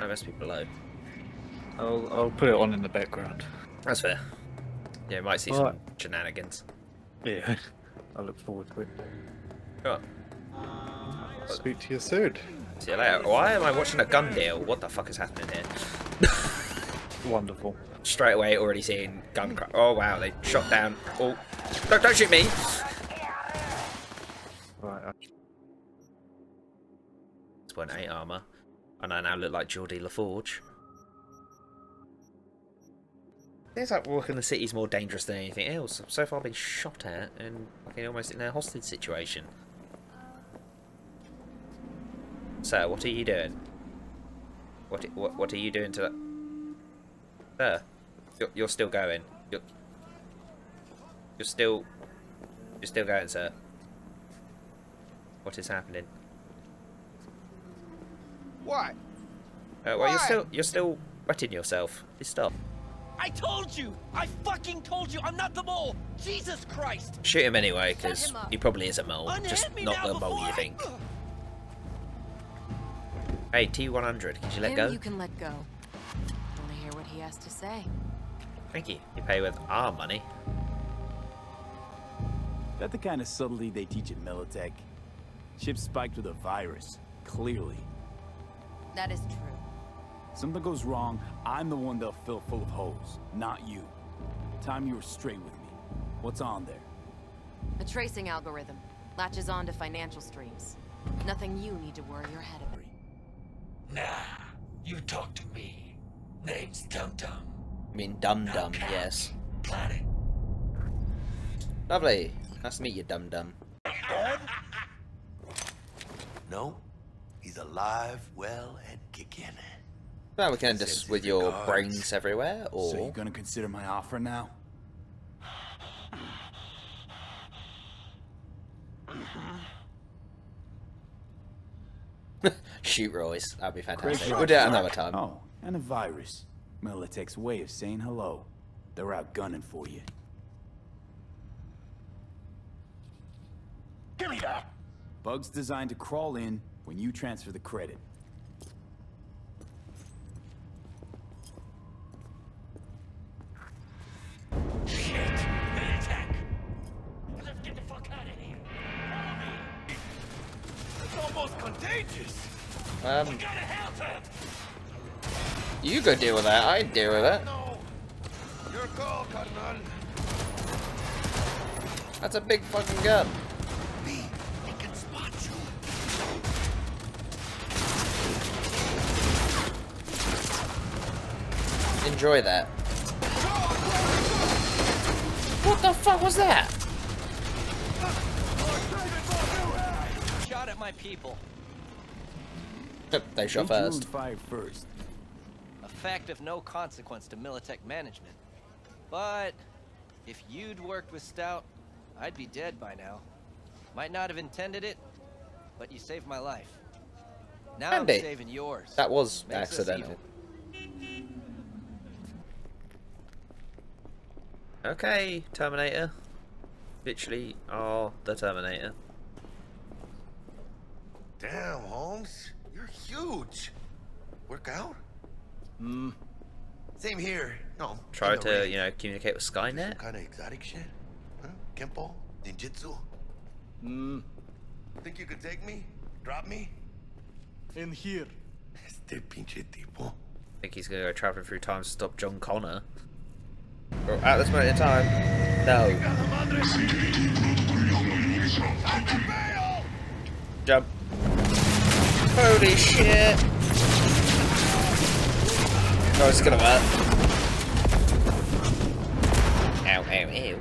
I must be below. I'll I'll put it on in the background. That's fair. Yeah, might see Alright. some shenanigans. Yeah, I look forward to it. Sure. Speak to you soon. See you later. Why am I watching a gun deal? What the fuck is happening here? Wonderful. Straight away, already seeing gun crack. Oh wow, they shot down. Oh, don't, don't shoot me! Right. Uh, I- It's one eight armor, and I now look like Geordi La Forge. Seems like walking the city is more dangerous than anything else. I've so far been shot at and fucking almost in a hostage situation. Sir, what are you doing? What what what are you doing to that? Sir, you're, you're still going. You're you're still you're still going, sir. What is happening? What? Uh, well, Why? you're still you're still wetting yourself. Please stop. I told you! I fucking told you! I'm not the mole! Jesus Christ! Shoot him anyway, because he probably is a mole. Just Unhand me not the mole before you I- think. Hey, T100, could you let Him go? you can let go. I Want to hear what he has to say? Thank you. You pay with our money. That the kind of subtlety they teach at Militech. Ship spiked with a virus, clearly. That is true. Something goes wrong, I'm the one they'll fill full of holes, not you. Time you were straight with me. What's on there? A tracing algorithm. Latches on to financial streams. Nothing you need to worry your head about. Nah, you talk to me. Name's Dum Dum. I mean, dum dum, Cap. yes. Planet. Lovely. Nice to meet you, dum dum. No, he's alive, well, and kicking. Well, we can end this with your regards. brains everywhere, or... So you or gonna consider my offer now? shoot Royce. That'd be fantastic. job, We'll do it another time. Oh, and a virus. Militech's way of saying hello. They're out gunning for you. Give me that! Bugs designed to crawl in when you transfer the credit. Shit! They attack! Let's get the fuck out of here! Follow me! It's almost contagious! Um, We gotta help him! you go deal with that. I deal with it. Your call, That's a big fucking gun. B, he can spot you! Enjoy that. What the fuck was that? Shot at my people. They shot Who drew and first. Fire first. A fact of no consequence to Militech management. But if you'd worked with Stout, I'd be dead by now. Might not have intended it, but you saved my life. Now Andy, I'm saving yours. That was Makes accidental. Okay, Terminator. Literally are the Terminator. Damn, Holmes. You're huge. Work out? Hmm. Same here. No. Try to, ring. you know, communicate with Do some Skynet. kind of exotic shit? Huh? Kempo? Ninjutsu? Hmm. Think you could take me? Drop me? In here. Este pinche tipo. think he's gonna go traveling through time to stop John Connor. Uh, or at this moment in time, no. Jump. Holy shit! Oh, it's gonna work. Ow, ow, ow.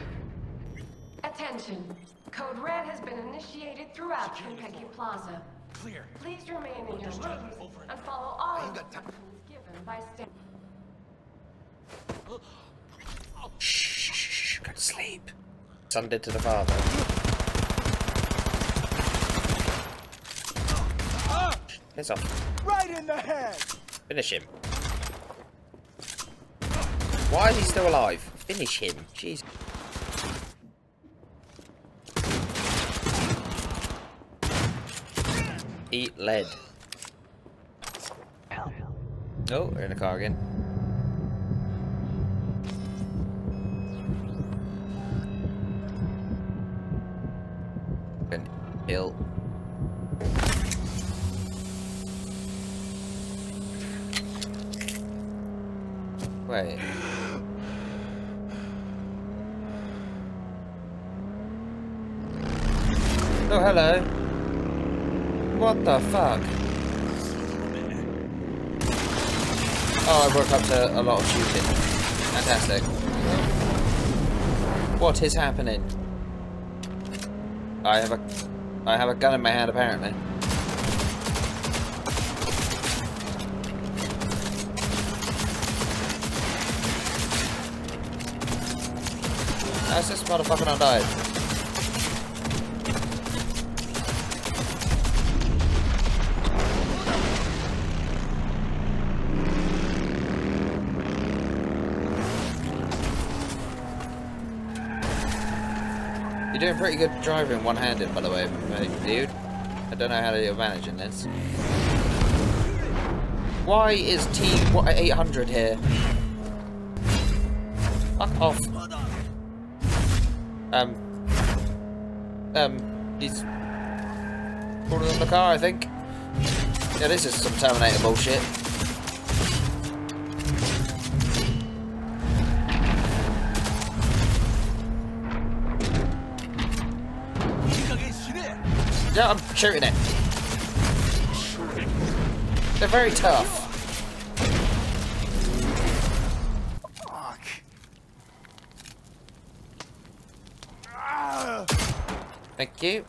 Attention. Code Red has been initiated throughout Konpeki Plaza. Clear. Please remain in your rooms and follow all instructions given by staff. Son did to the father. Piss off. Right in the head! Finish him. Why is he still alive? Finish him. Jeez. Eat lead. Oh, we're in a car again. An. Wait. Oh, hello. What the fuck? Oh, I woke up to a lot of shooting. Fantastic. What is happening? I have a I have a gun in my hand apparently. How's this motherfucker not died? You're doing pretty good driving one-handed, by the way, dude. I don't know how you're managing this. Why is Team what, 800 here? Fuck off. Um. Um. He's falling on the car, I think. Yeah, this is some Terminator bullshit. Yeah, I'm shooting it. They're very tough. Fuck. Thank you.